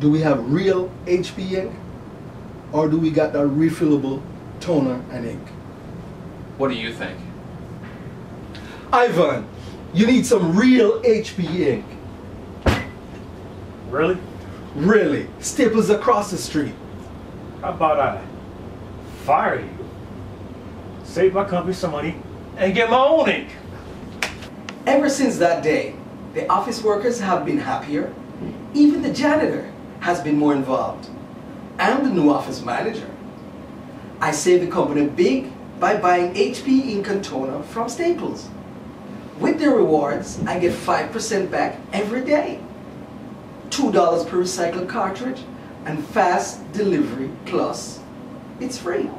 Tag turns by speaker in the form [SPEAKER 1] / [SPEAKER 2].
[SPEAKER 1] do we have real HP ink or do we got the refillable toner and ink?
[SPEAKER 2] What do you think?
[SPEAKER 1] Ivan, you need some real HP ink.
[SPEAKER 3] Really?
[SPEAKER 1] Really, Staples across the street.
[SPEAKER 3] How about I fire you, save my company some money, and get my own ink?
[SPEAKER 4] Ever since that day, the office workers have been happier. Even the janitor has been more involved. I'm the new office manager. I saved the company big by buying HP ink and toner from Staples. With the rewards, I get 5% back every day. $2 per recycled cartridge and fast delivery plus it's free.